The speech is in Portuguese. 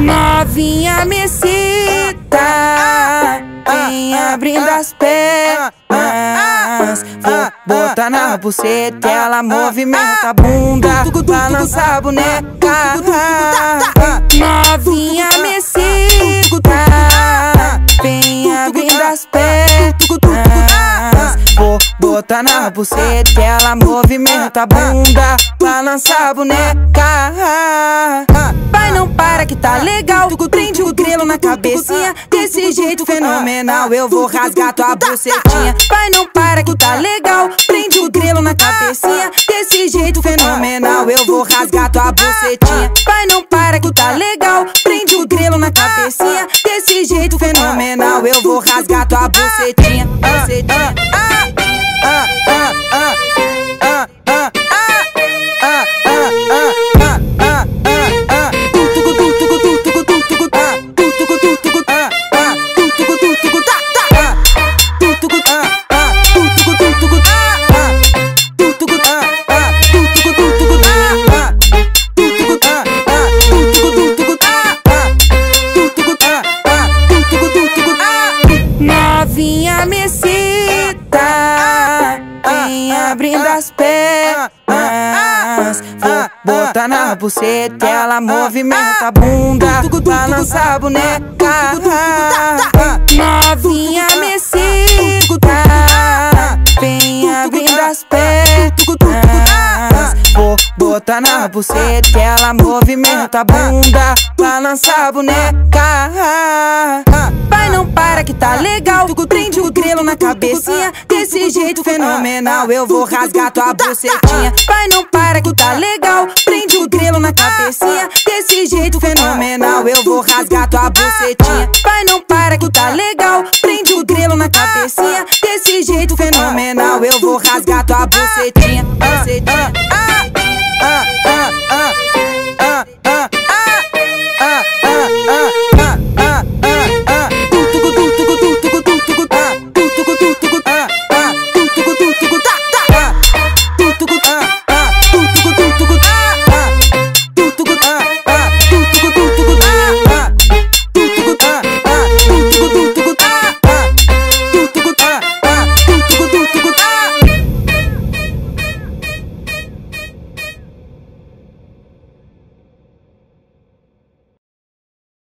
Novinha me cita, vem abrindo as pernas. Vou botar na buceta, ela movimenta a bunda, balança a boneca. As pernas. Vou botar na buceta, ela movimenta a bunda, balança a boneca. Vai, não para que tá legal. Prende o grelo na cabecinha. Desse jeito fenomenal, eu vou rasgar tua bucetinha. Vai, não para que tá legal. Prende o grelo na cabecinha. Desse jeito fenomenal, eu vou rasgar tua bucetinha. Vai, não para que tá legal. Prende o grelo na cabecinha. Jeito fenomenal, eu vou rasgar tua bucetinha. Bucetinha. Abrindo as pernas. Vou botar na buceta, ela movimenta a bunda, balança a boneca. Vou botar na buceta, ela movimenta a bunda, balança a boneca. Vai, não para que tá legal. Prende o grelo na cabecinha. Desse jeito fenomenal, eu vou rasgar tua bucetinha. Vai, não para que tá legal. Prende o grelo na cabecinha. Desse jeito fenomenal, eu vou rasgar tua bucetinha. Vai, não para que tá legal. Prende o grelo na cabecinha. Desse jeito fenomenal, eu vou rasgar tua bucetinha. Bucetinha. Ah!